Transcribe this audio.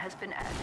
has been added.